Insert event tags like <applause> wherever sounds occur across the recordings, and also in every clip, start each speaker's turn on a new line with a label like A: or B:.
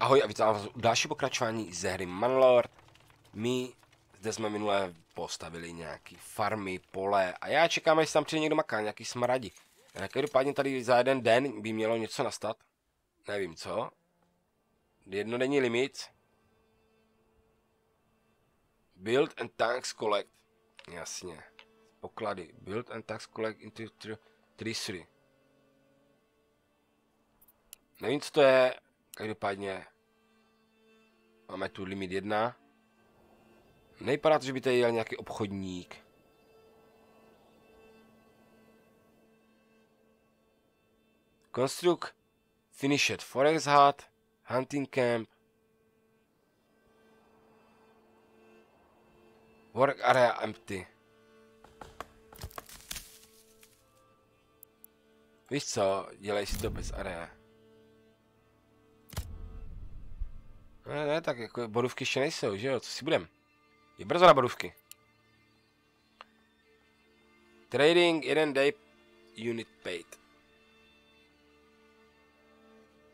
A: Ahoj a vítám vás u další pokračování ze hry Manlord. My zde jsme minule postavili nějaký farmy, pole a já čekám, jestli tam přijde někdo maká, nějaký smradi. Každopádně tady za jeden den by mělo něco nastat. Nevím co. Jednodenní limit. Build and tanks collect. Jasně. Poklady. Build and tanks collect into treasury. Nevím, co to je. Každopádně máme tu limit 1. Nejpadá to, že by tady jel nějaký obchodník. Construct Finished Forex Hut Hunting Camp Work Area Empty Víš co, dělej si to bez area. Ne, ne, tak jako bodovky ještě nejsou, že jo, co si budem? Je brzo na bodovky. Trading, jeden day, unit paid.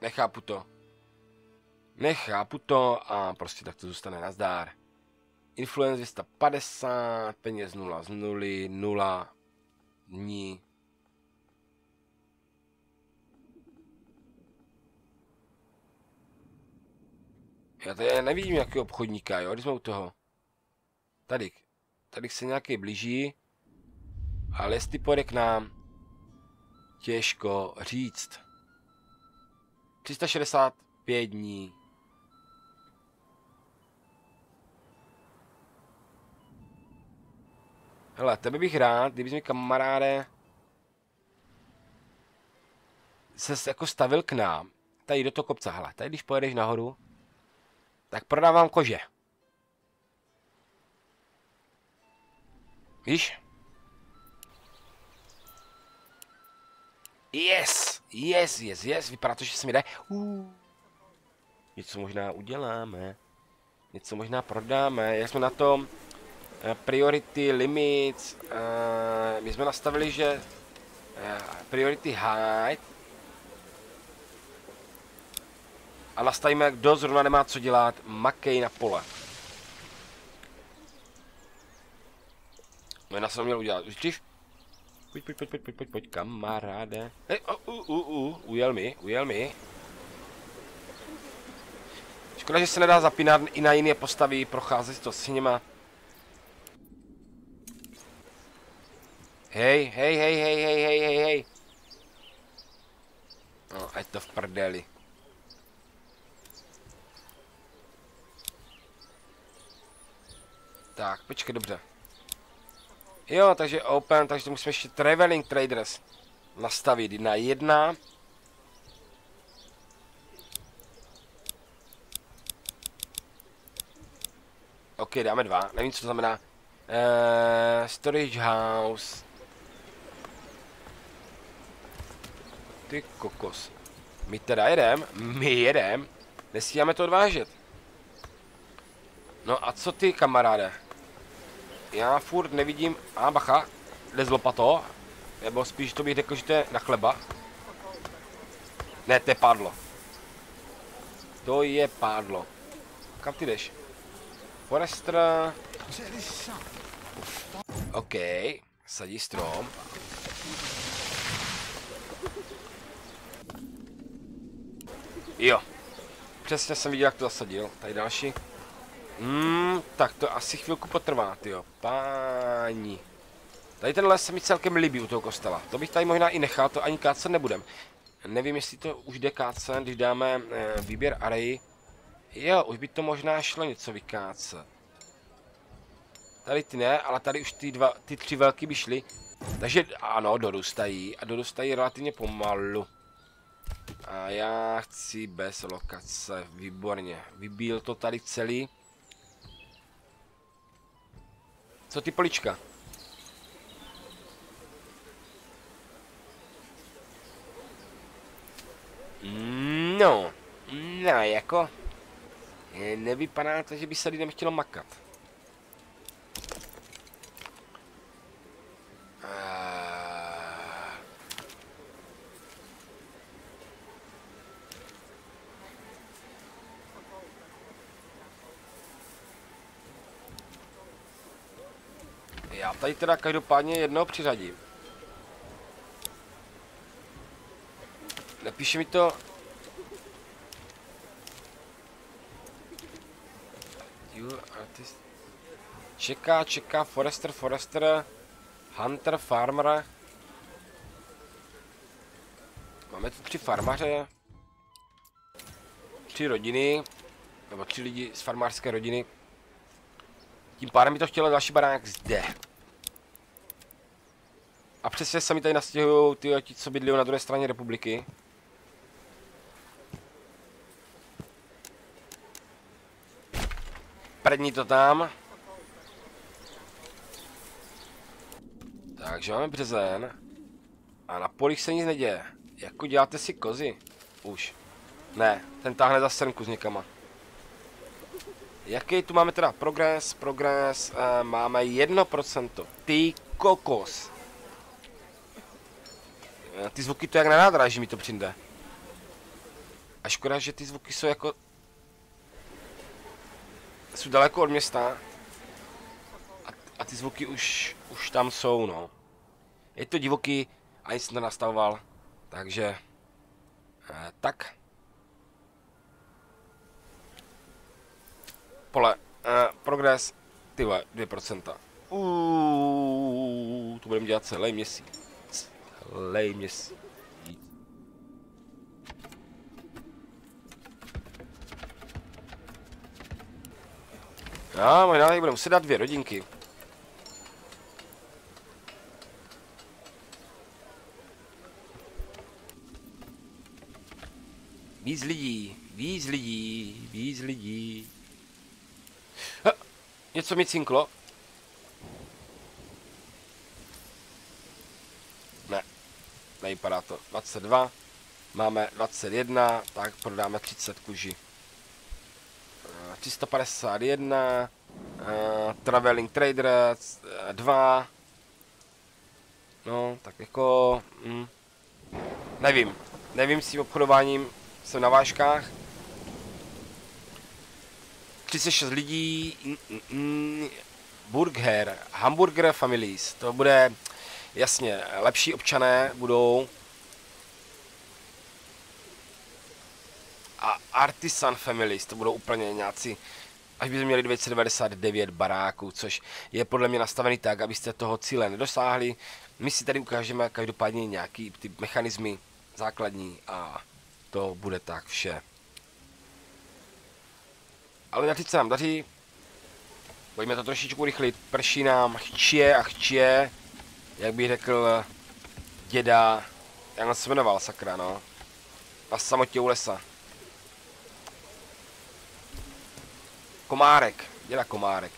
A: Nechápu to. Nechápu to a prostě tak to zůstane nazdár. Influence 250, peněz 0 z 0, 0 dní. Já tady nevidím nějaký obchodníka, jo, když jsme u toho. Tady. Tady se nějaký blíží. Ale jestli pojde k nám, těžko říct. 365 dní. Hele, tebe bych rád, kdybys mi kamaráde se jako stavil k nám. Tady do toho kopce, hele, tady když pojedeš nahoru, tak prodávám kože. Víš? Yes, yes, yes, yes, vypadá to, že se mi jde. Uh. Něco možná uděláme. Něco možná prodáme. Jak jsme na tom? Uh, priority limits. Uh, my jsme nastavili, že uh, priority high. A nastavíme, kdo zrovna nemá co dělat, makej na pole. No na jsem měl udělat. Už Pojď, pojď, pojď, pojď, pojď, pojď, pojď, kamaráde. Hej, uh, uh, uh, ujel mi, ujel mi. Škoda, že se nedá zapínat i na jiné postavy, procházet to s nima. Hej, hej, hej, hej, hej, hej, hej, hej. No, ať to v prdeli. Tak, počkej, dobře. Jo, takže open, takže musíme ještě traveling traders nastavit na jedna. OK, dáme dva, nevím, co to znamená. Uh, storage house. Ty kokos. My teda jedem, my jedem. Nestíháme to odvážet. No a co ty, kamaráde? Já furt nevidím... A bacha, jde z lopato. Nebo spíš to bych řekl, že to je na chleba. Ne, to je pádlo. To je pádlo. Kam ty jdeš? Forester. OK. Sadí strom. Jo. Přesně jsem viděl, jak to zasadil. Tady další. Hmm, tak to asi chvilku potrvá, jo. Páni. Tady ten les se mi celkem líbí u toho kostela. To bych tady možná i nechal, to ani kácet nebudem. Nevím, jestli to už jde kácet, když dáme e, výběr array. Jo, už by to možná šlo něco vykácet. Tady ty ne, ale tady už ty, dva, ty tři velký by šly. Takže ano, dorůstají a dorůstají relativně pomalu. A já chci bez lokace, výborně. Vybíl to tady celý. Co ty polička? No, no jako, nevypadá to, že by se lidem chtělo makat. Já tady teda každopádně jedno přiřadím. Napíše mi to... Čeká, čeká, Forester, Forester, Hunter, Farmer. Máme tu tři farmaře. Tři rodiny. Nebo tři lidi z farmářské rodiny. Tím pádem mi to chtělo další barák zde. A přesně se mi tady nastěhují ty, ti, co bydlí na druhé straně republiky. Prední to tam. Takže máme březen. A na polích se nic neděje. Jako děláte si kozy? Už. Ne, ten táhne za srnku s někama. Jaký tu máme teda progres? Progres, uh, máme 1%. Ty kokos. Uh, ty zvuky to jak na nádraží mi to přijde. A škoda, že ty zvuky jsou jako... Jsou daleko od města. A, a ty zvuky už, už tam jsou, no. Je to divoký, ani jsem to nastavoval. Takže... Uh, tak. pole, uh, progres, ty 2%. Uuuu, to budeme dělat celý měsíc. Celý měsíc. Já, možná budeme muset dát dvě rodinky. Víc lidí, víc lidí, víc lidí. Něco mi cinklo. Ne, nevypadá to. 22, máme 21, tak prodáme 30 kuží. 351, uh, Traveling Trader 2, no, tak jako, mm, nevím, nevím s tím obchodováním, jsem na vážkách, 36 lidí, mm, mm, Burger, Hamburger Families, to bude, jasně, lepší občané budou. A Artisan Families, to budou úplně nějací, až byste měli 299 baráků, což je podle mě nastavený tak, abyste toho cíle nedosáhli. My si tady ukážeme každopádně nějaký ty mechanismy základní a to bude tak vše. Ale na se nám daří. Pojďme to trošičku rychlit. Prší nám chčie a chčie. Jak bych řekl děda. Jak se jmenoval, sakra, no. Na samotě u lesa. Komárek. Děda Komárek.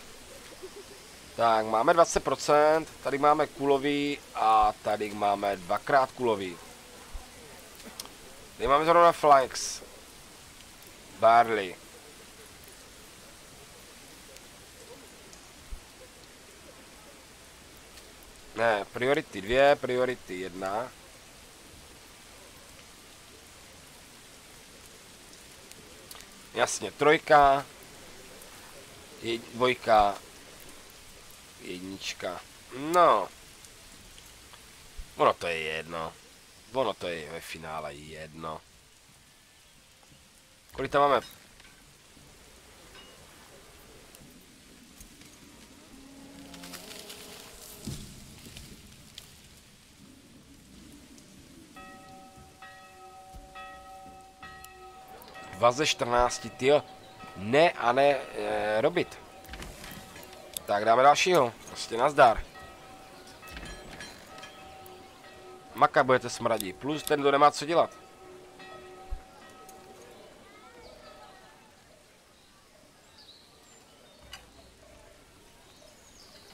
A: Tak, máme 20%, tady máme kulový a tady máme dvakrát kulový. Tady máme zrovna flanks. Barley. Ne, priority 2, priority 1. Jasně, trojka, je, dvojka, jednička. No. Ono to je jedno. Ono to je ve finále jedno. Kolik tam máme 2 ze 14, tyjo. Ne a ne e, robit. Tak dáme dalšího. Prostě nazdar. Maka budete smradí. Plus ten, kdo nemá co dělat.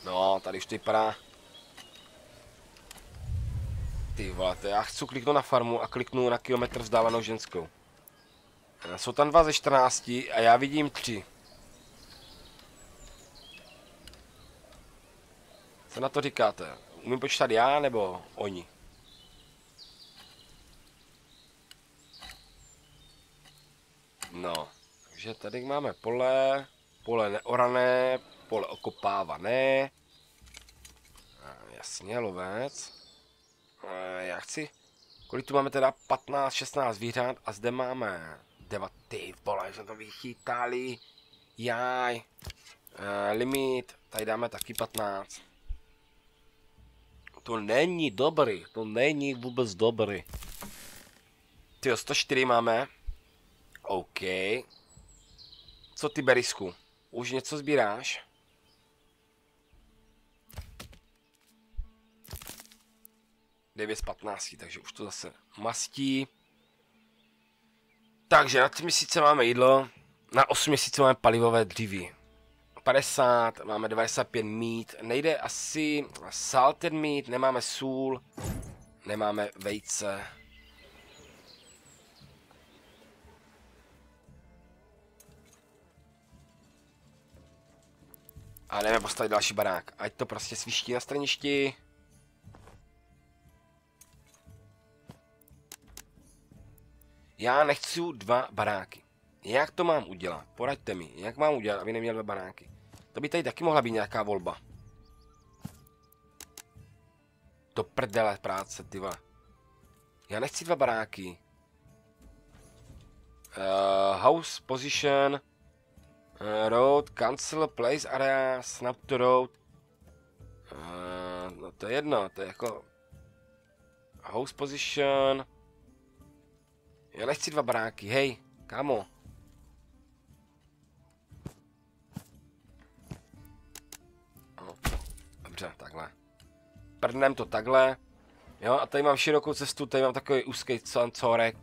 A: No, tady už to vypadá. Ty vole, já chci kliknout na farmu a kliknu na kilometr vzdálenou ženskou. Jsou tam dva ze 14 a já vidím tři. Co na to říkáte? Umím počítat já nebo oni? No, takže tady máme pole, pole neorané, pole okopávané. Jasně, lovec. Já chci... Kolik tu máme teda? 15, 16 zvířat a zde máme 9. Ty vole, jsme to vychytali. Jaj. E, limit, tady dáme taky 15. To není dobrý, to není vůbec dobrý. Ty 104 máme. OK. Co ty, Berisku? Už něco sbíráš? Devět z 15, takže už to zase mastí. Takže na 3 měsíce máme jídlo, na 8 měsíců máme palivové dříví. 50, máme 95 mít, nejde asi salted meat, nemáme sůl, nemáme vejce. A jdeme postavit další barák, ať to prostě sviští na straništi. Já nechci dva baráky. Jak to mám udělat? Poraďte mi, jak mám udělat, aby neměl dva baráky. To by tady taky mohla být nějaká volba. To prdele práce, ty Já nechci dva baráky. Uh, house position. Uh, road, cancel, place area, snap to road. Uh, no to je jedno, to je jako... House position. Já nechci dva baráky, hej, kámo. Dobře, takhle. Prdnem to takhle. Jo, a tady mám širokou cestu, tady mám takový úzký cancorek.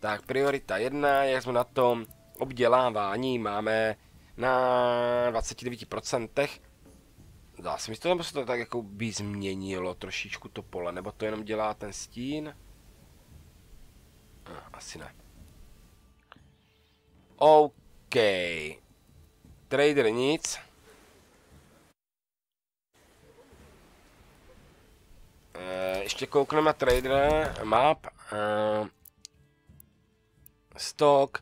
A: Tak, priorita jedna, jak jsme na tom, obdělávání máme na 29%. Dá se mi to, nebo se to tak jako by změnilo trošičku to pole, nebo to jenom dělá ten stín? Ah, asi ne. OK. Trader nic. Eh, ještě koukneme na trader, map, uh, stock,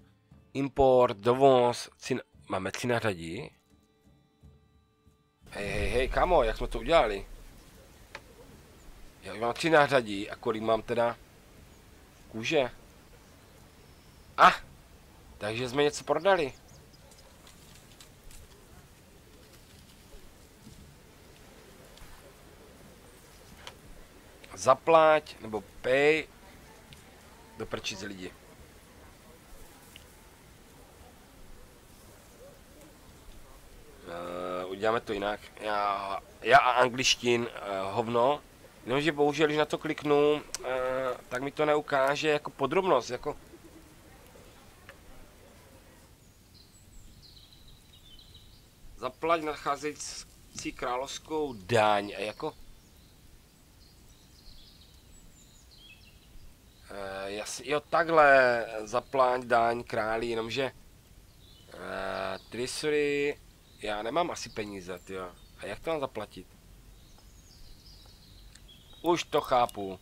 A: import, dovoz, cín, máme cína řadí. Hej, hej, hej, kamo, jak jsme to udělali? Já mám tři nářadí a kolik mám teda kůže? A, ah, takže jsme něco prodali. zaplať, nebo pay, do prčic lidi. Uh, uděláme to jinak. Já, já a angličtin uh, hovno, jenomže bohužel, když na to kliknu, uh, tak mi to neukáže jako podrobnost, jako zaplať nadcházející královskou daň a jako Uh, jasně, jo, takhle zapláň daň králi, jenomže uh, Trisory, já nemám asi peníze, jo. A jak to mám zaplatit? Už to chápu.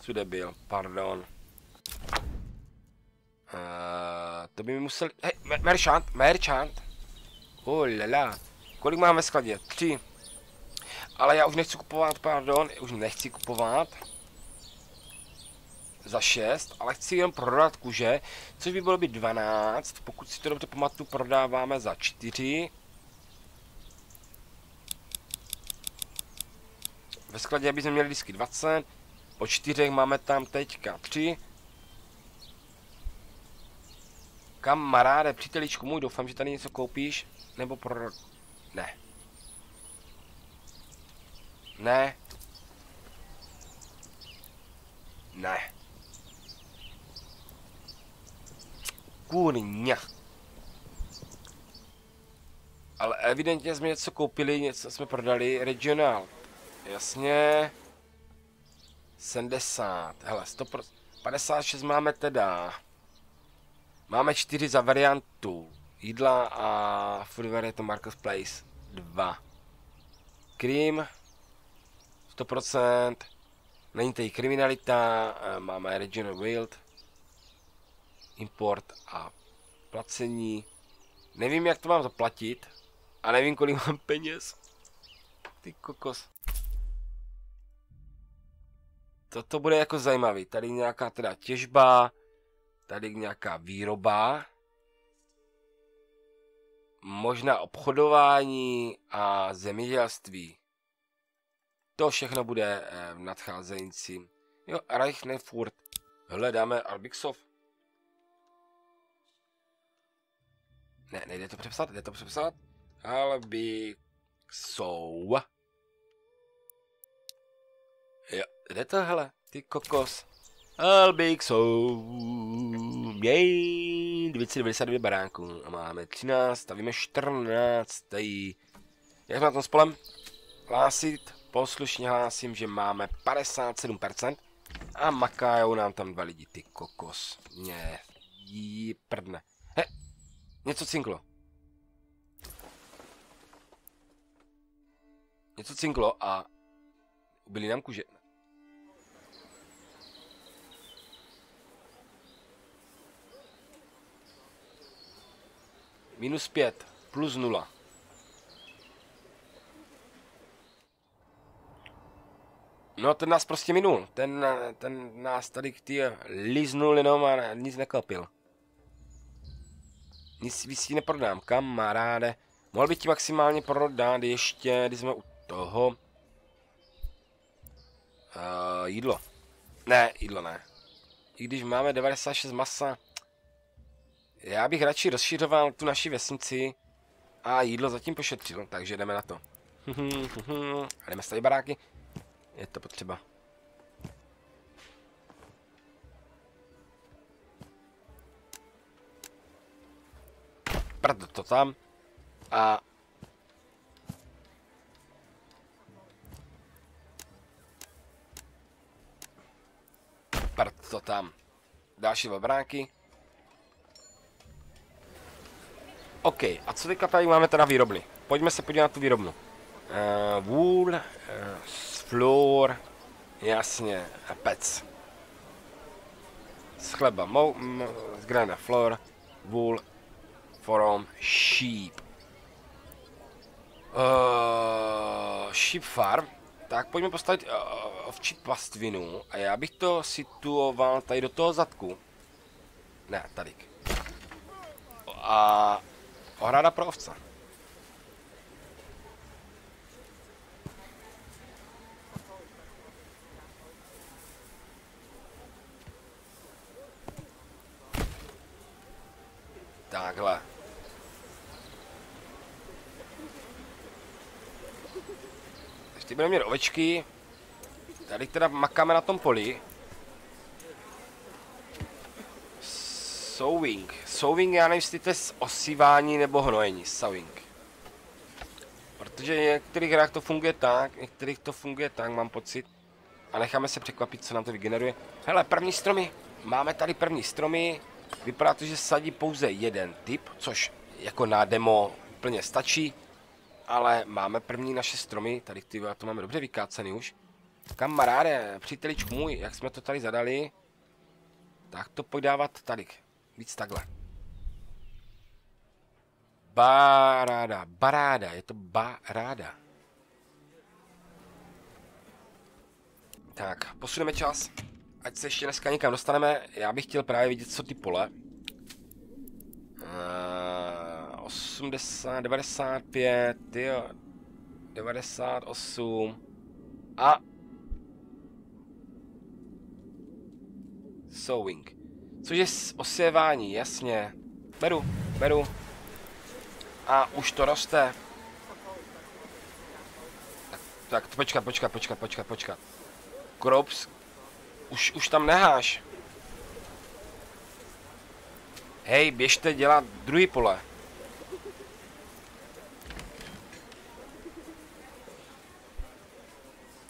A: Co byl, pardon. Uh, to by mi musel... Hej, merchant, merchant. Oh lala. Kolik máme v skladě? Tři. Ale já už nechci kupovat, pardon, už nechci kupovat za 6, ale chci jenom prodat kuže, což by bylo by 12, pokud si to dobře pamatuju, prodáváme za 4. Ve skladě bychom měli disky 20, po 4 máme tam teďka 3. Kamaráde, příteličku můj, doufám, že tady něco koupíš, nebo pro... Ne. Ne. Ne. Kurňa. Ale evidentně jsme něco koupili, něco jsme prodali. Regional. Jasně. 70. Hele, 100%. 56 máme teda. Máme 4 za variantu. Jídla a food variant marketplace 2. Cream 100%. Není tady kriminalita, eh, máme Regional Wild import a placení. Nevím, jak to mám zaplatit a nevím, kolik mám peněz. Ty kokos. toto bude jako zajímavý. Tady nějaká teda těžba, tady nějaká výroba, možná obchodování a zemědělství. To všechno bude eh, v nadcházejícím. Jo, Reichnefurt. Hledáme Albixov. Ne, nejde to přepsat, jde to přepsat. Albixov. Jo, jde to, hele, ty kokos. Albixov. Jej, 292 baránků. A máme 13, stavíme 14. Tady. Jak na tom spolem? Hlásit, poslušně hlásím, že máme 57%. A makájou nám tam dva lidi, ty kokos. Mě jí prdne. He, něco cinklo. Něco cinklo a ubili nám kuže. Minus pět, plus nula. No ten nás prostě minul. Ten, ten nás tady ty liznul jenom a nic nekopil. Nic víc si neprodám, kamaráde. Mohl bych ti maximálně prodat ještě, když jsme u toho. Uh, jídlo. Ne, jídlo ne. I když máme 96 masa, já bych radši rozšiřoval tu naši vesnici a jídlo zatím pošetřil, takže jdeme na to. <laughs> a jdeme stavit baráky. Je to potřeba. Prd to tam. A... Prd to tam. Další babráky. OK, a co teďka tady máme teda výrobny? Pojďme se podívat na tu výrobnu. Uh, wool, uh, floor, jasně, a pec. Z chleba, mo, mo, z grana floor, wool, from sheep. Uh, sheep farm. Tak pojďme postavit uh, ovčí pastvinu a já bych to situoval tady do toho zadku. Ne, tady. A ohrada pro ovce. Takhle. Ještě budeme mít ovečky. Tady teda makáme na tom poli. Sowing. Sowing, já nevím, jestli to je osívání nebo hnojení. Sowing. Protože v některých hrách to funguje tak, v některých to funguje tak, mám pocit. A necháme se překvapit, co nám to vygeneruje. Hele, první stromy. Máme tady první stromy. Vypadá to, že sadí pouze jeden typ, což jako na demo úplně stačí. Ale máme první naše stromy, tady ty to máme dobře vykácený už. Kamaráde, příteličku můj, jak jsme to tady zadali, tak to podávat tady, víc takhle. Baráda, baráda, je to baráda. Tak, posuneme čas ať se ještě dneska někam dostaneme, já bych chtěl právě vidět, co ty pole. Uh, 80, 95, jo, 98 a sowing. Což je osévání, jasně. Beru, beru. A už to roste. Tak, tak počkat, počkat, počkat, počkat, počkat. Crops, už, už tam neháš. Hej, běžte dělat druhý pole.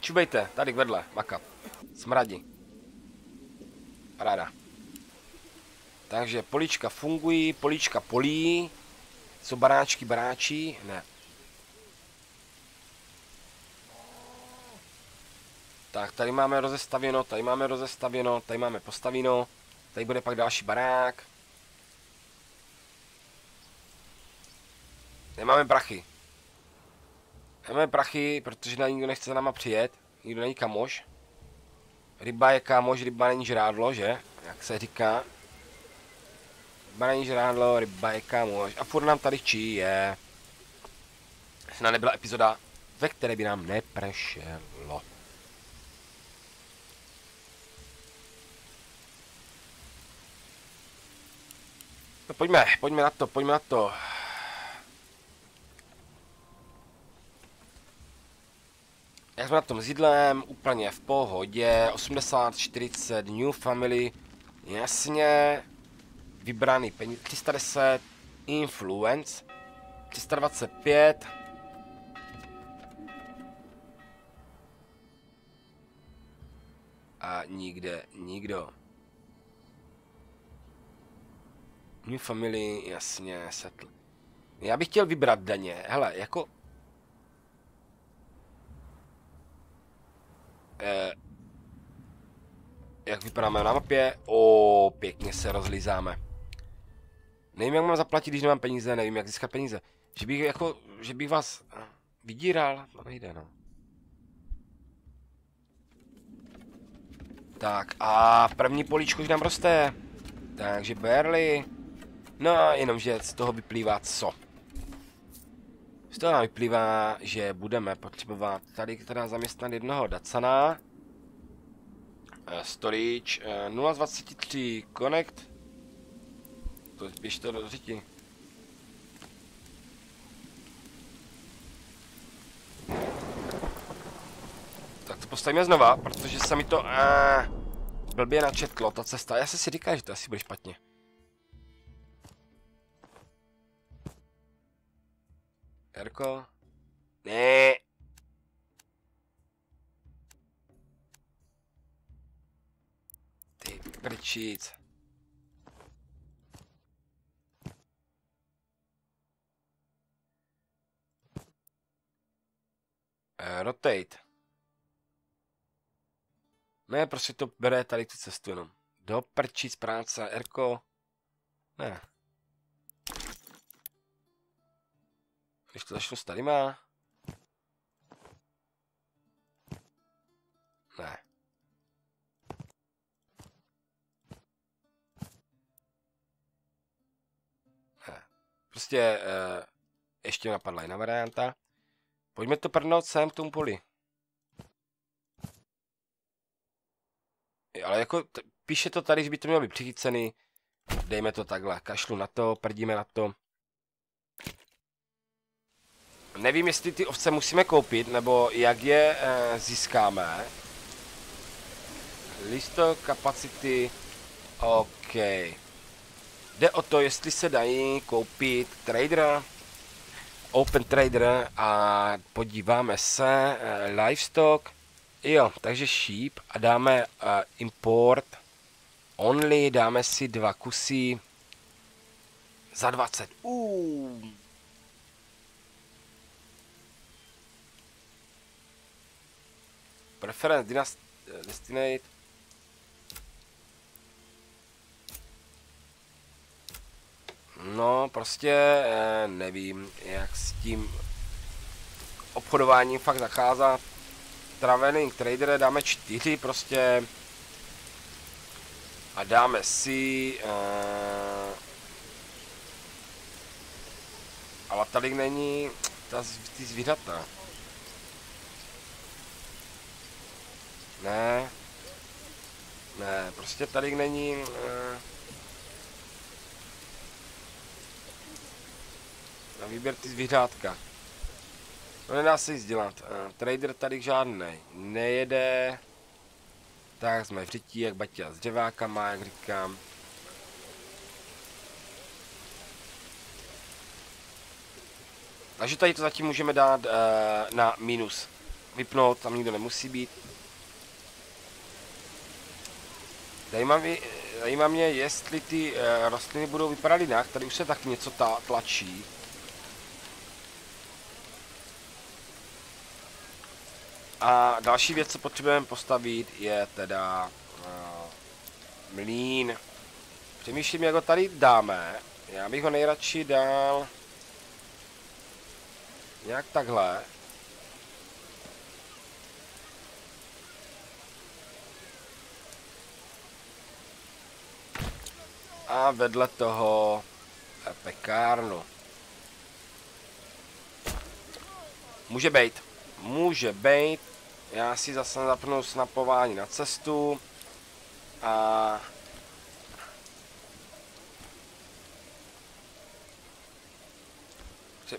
A: Čubejte, tady vedle, maka. Smradi. Ráda. Takže polička fungují, polička polí. Co baráčky baráčí? Ne. Tak, tady máme rozestavěno, tady máme rozestavěno, tady máme postavíno, tady bude pak další barák. Nemáme prachy. Nemáme prachy, protože na nikdo nechce za náma přijet, nikdo není kamoš. Ryba je kámoš, ryba není žrádlo, že? Jak se říká. Ryba není žrádlo, ryba je kámoš. A furt nám tady čí je. Snad nebyla epizoda, ve které by nám neprešelo. No pojďme, pojďme na to, pojďme na to. Jak jsme na tom s jídlem, úplně v pohodě, 80, 40, New Family, jasně, vybraný peníze, 310, Influence, 325, a nikde nikdo. New Family, jasně, settle. Já bych chtěl vybrat daně, hele, jako Eh, jak vypadáme na mapě? O, pěkně se rozlízáme. Nevím, jak mám zaplatit, když nemám peníze, nevím, jak získat peníze. Že bych jako, že bych vás eh, vydíral, to nejde, no. Tak a první políčko už nám roste. Takže barely. No jenomže z toho vyplývá co? Z toho nám vyplývá, že budeme potřebovat tady teda zaměstnat jednoho Dacana. Uh, storage uh, 023 connect. To běž to do řiti. Tak to postavíme znova, protože se mi to uh, blbě načetlo, ta cesta. Já se si říkal, že to asi bude špatně. Jarko? Ne. Ty prčíc. Rotate. Ne, prostě to bere tady tu cestu jenom. Do prčíc práce, Erko. Ne. Když to začnu s tadyma. Ne. Ne. Prostě uh, ještě napadla jiná varianta. Pojďme to prdnout sem k tomu poli. Ale jako, píše to tady, že by to mělo být přichycený. Dejme to takhle, kašlu na to, prdíme na to. Nevím, jestli ty ovce musíme koupit, nebo jak je e, získáme. Listo kapacity. OK. Jde o to, jestli se dají koupit trader, open trader a podíváme se, e, livestock. Jo, takže sheep a dáme uh, import only, dáme si dva kusy za 20. Uh. Preference dynast destinate. No, prostě eh, nevím, jak s tím obchodováním fakt zacházet. Traveling Trader dáme čtyři prostě. A dáme si... Uh, ale tady není ta, ty zvířata. Ne. Ne, prostě tady není... Uh, na výběr ty zvířátka. No nedá se nic dělat. Uh, trader tady žádný nejede. Tak jsme v řití, jak Baťa s dřevákama, jak říkám. Takže tady to zatím můžeme dát uh, na minus. Vypnout, tam nikdo nemusí být. Zajímá mě, zajímá mě jestli ty uh, rostliny budou vypadat jinak. Tady už se tak něco ta, tlačí. A další věc, co potřebujeme postavit, je teda eh, uh, mlín. Přemýšlím, jak ho tady dáme. Já bych ho nejradši dal nějak takhle. A vedle toho eh, pekárnu. Může být. Může být. Já si zase zapnu snapování na cestu. A...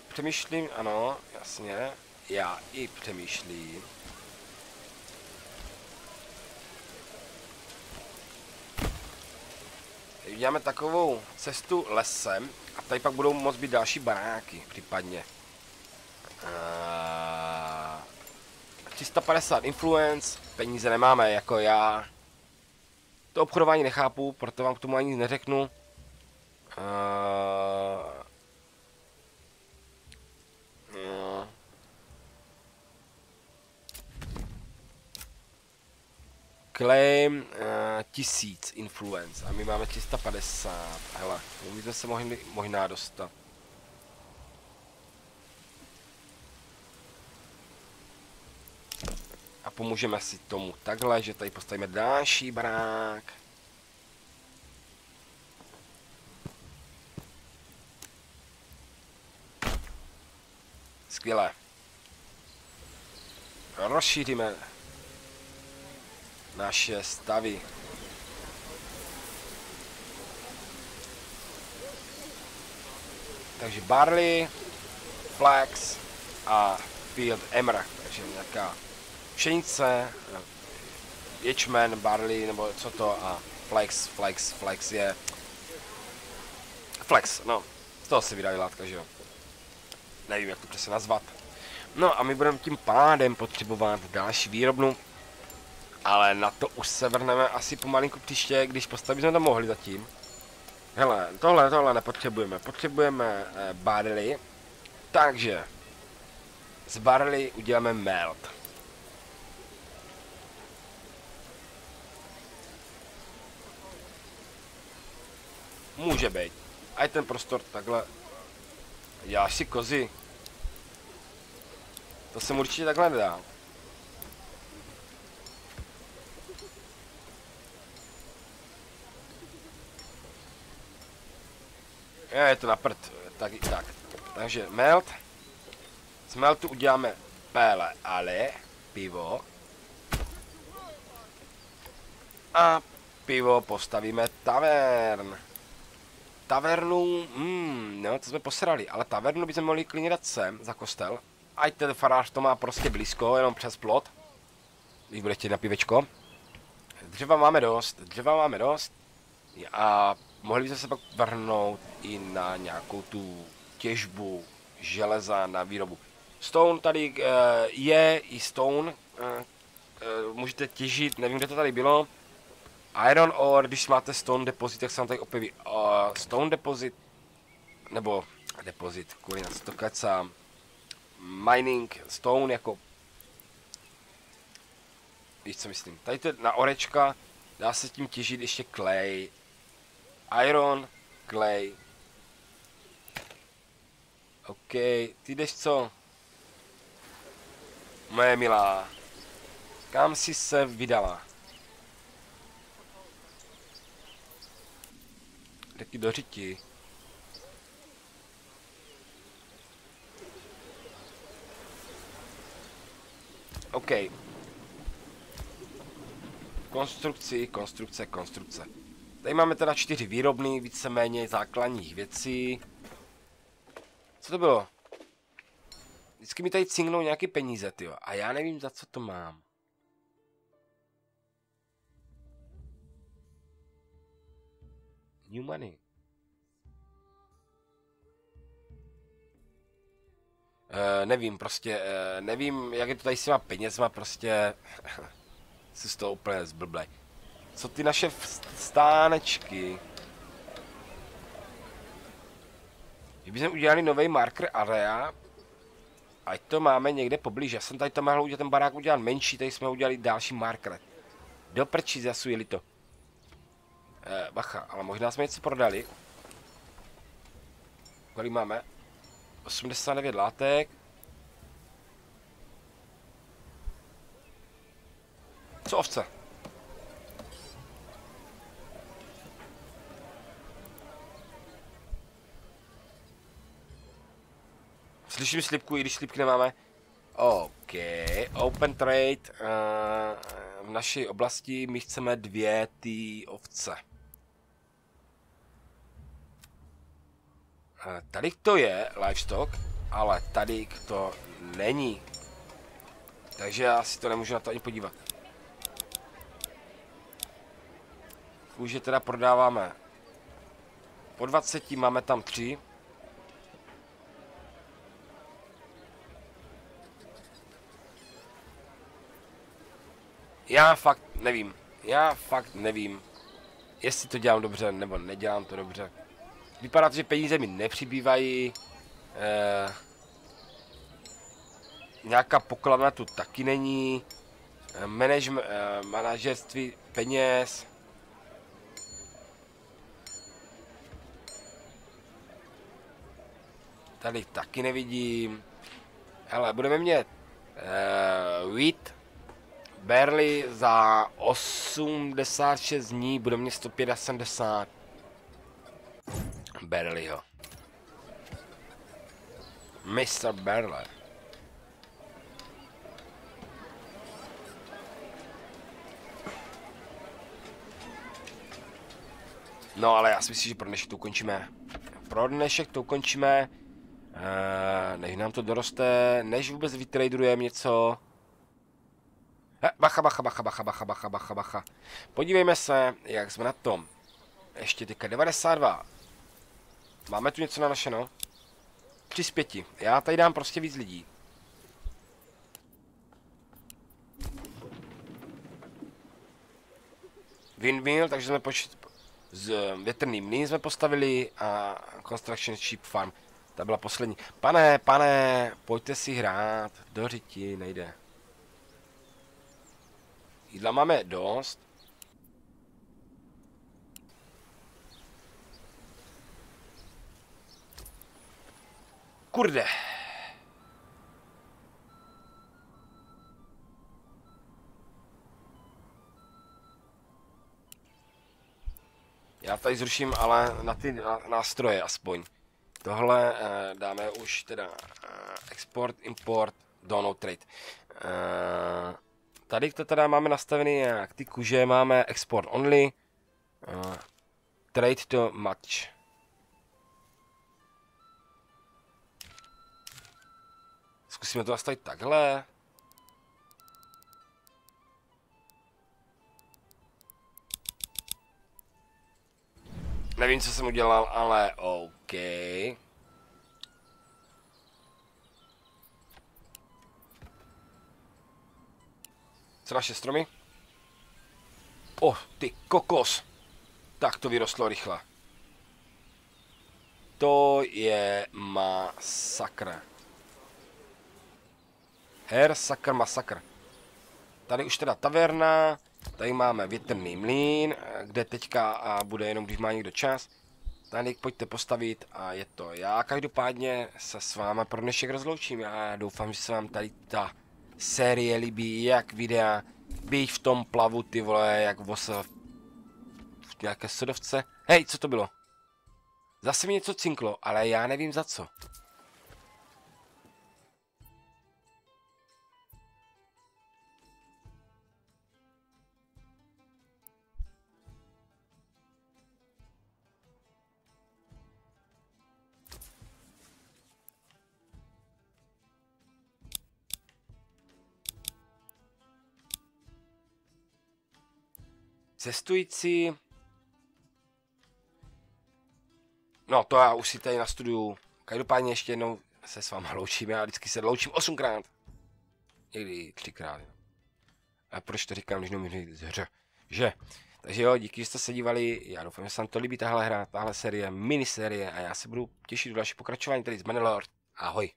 A: Přemýšlím, ano, jasně. Já i přemýšlím. Uděláme takovou cestu lesem a tady pak budou moct být další baráky, případně. Uh, 350 influence, peníze nemáme, jako já. To obchodování nechápu, proto vám k tomu ani neřeknu. Uh. Claim uh, tisíc influence a my máme 350. Hele, my se mohli možná dostat. Pomůžeme si tomu takhle, že tady postavíme další barák. Skvělé. Rozšíříme naše stavy. Takže barley, flax a field emmer, takže nějaká pšenice, ječmen, barley, nebo co to a flex, flex, flex je... Flex, no, z toho se vydají látka, že jo. Nevím, jak to přesně nazvat. No a my budeme tím pádem potřebovat další výrobnu, ale na to už se vrhneme asi pomalinku příště, když postavit jsme to mohli zatím. Hele, tohle, tohle nepotřebujeme. Potřebujeme eh, barley, takže z barley uděláme melt. Může být. A je ten prostor takhle. Já si kozy. To se určitě takhle nedá. Je, je to na prd. Tak, tak. Takže melt. Z meltu uděláme péle, ale pivo. A pivo postavíme tavern tavernu, hmm, no, to jsme posrali, ale tavernu bychom mohli klidně dát sem, za kostel. Ať ten farář to má prostě blízko, jenom přes plot. Když bude chtět na pivečko. Dřeva máme dost, dřeva máme dost. A mohli bychom se pak vrhnout i na nějakou tu těžbu železa na výrobu. Stone tady uh, je i stone, uh, uh, můžete těžit, nevím, kde to tady bylo, Iron ore, když máte stone deposit, tak se vám tady objeví uh, stone deposit, nebo deposit, kvůli na to kecám. Mining stone jako, víš co myslím, tady to na orečka, dá se tím těžit ještě clay, iron, clay. OK, ty jdeš co? Moje milá, kam jsi se vydala? Taky do řiti. OK. Konstrukci, konstrukce, konstrukce. Tady máme teda čtyři výrobny, víceméně základních věcí. Co to bylo? Vždycky mi tady cingnou nějaké peníze, tyjo. A já nevím, za co to mám. New money. Uh, nevím, prostě, uh, nevím, jak je to tady s těma penězma, prostě, <laughs> si z toho úplně zblblej. Co ty naše stánečky? Kdybychom udělali nový marker area, ať to máme někde poblíž. Já jsem tady to mohl udělat ten barák udělat menší, tady jsme udělali další marker. Do prčí zasujeli to. Eh, bacha, ale možná jsme něco prodali. Kolik máme? 89 látek. Co ovce? Slyším slipku, i když slipky nemáme. OK, open trade. Uh, v naší oblasti my chceme dvě ty ovce. Tady to je livestock, ale tady to není. Takže já si to nemůžu na to ani podívat. Kůže teda prodáváme po 20, máme tam 3. Já fakt nevím. Já fakt nevím, jestli to dělám dobře, nebo nedělám to dobře. Vypadá to, že peníze mi nepřibývají. Eh, nějaká pokladna tu taky není. Eh, managem, eh, manažerství peněz. Tady taky nevidím. Hele, budeme mít uh, wheat barley za 86 dní, budeme mít 175 barleyho. Mr. Barley. No ale já si myslím, že pro dnešek to ukončíme. Pro dnešek to ukončíme. Uh, než nám to doroste, než vůbec vytraderujeme něco. He, bacha, bacha, bacha, bacha, bacha, bacha, bacha, bacha. Podívejme se, jak jsme na tom. Ještě teďka 92. Máme tu něco nanašeno? 3 z 5. Já tady dám prostě víc lidí. Windmill, takže jsme počít z větrný mlýn jsme postavili a Construction Sheep Farm. Ta byla poslední. Pane, pane, pojďte si hrát. Do řiti nejde. Jídla máme dost. Kurde. Já tady zruším ale na ty nástroje aspoň. Tohle uh, dáme už teda uh, export, import, download trade. Uh, tady to teda máme nastavený jak ty kuže máme export only, trade to match. Zkusíme to nastavit takhle. Nevím, co jsem udělal, ale OK. Co naše stromy? Oh, ty kokos. Tak to vyrostlo rychle. To je masakr. Her, sakr, masakr. Tady už teda taverna. Tady máme větrný mlín, kde teďka bude jenom, když má někdo čas. Tady pojďte postavit a je to. Já každopádně se s váma pro dnešek rozloučím. Já doufám, že se vám tady ta série líbí, jak videa, být v tom plavu, ty vole, jak vosa v nějaké sodovce. Hej, co to bylo? Zase mi něco cinklo, ale já nevím za co. Cestující... No, to já už si tady nastuduju. Každopádně ještě jednou se s váma loučím. Já vždycky se loučím osmkrát. Někdy třikrát. A proč to říkám, když nemůžu říct hře? Že? Takže jo, díky, že jste se dívali. Já doufám, že se vám to líbí tahle hra, tahle série, minisérie a já se budu těšit do další pokračování tady z Manilord. Ahoj.